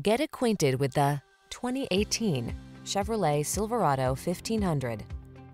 Get acquainted with the 2018 Chevrolet Silverado 1500.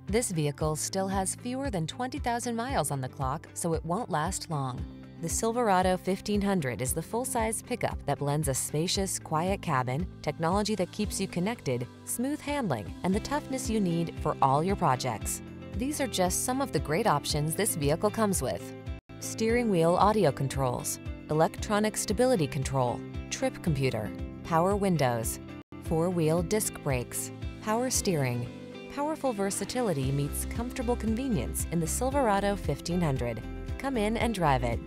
This vehicle still has fewer than 20,000 miles on the clock, so it won't last long. The Silverado 1500 is the full-size pickup that blends a spacious, quiet cabin, technology that keeps you connected, smooth handling, and the toughness you need for all your projects. These are just some of the great options this vehicle comes with. Steering wheel audio controls, electronic stability control, trip computer, power windows, four-wheel disc brakes, power steering. Powerful versatility meets comfortable convenience in the Silverado 1500. Come in and drive it.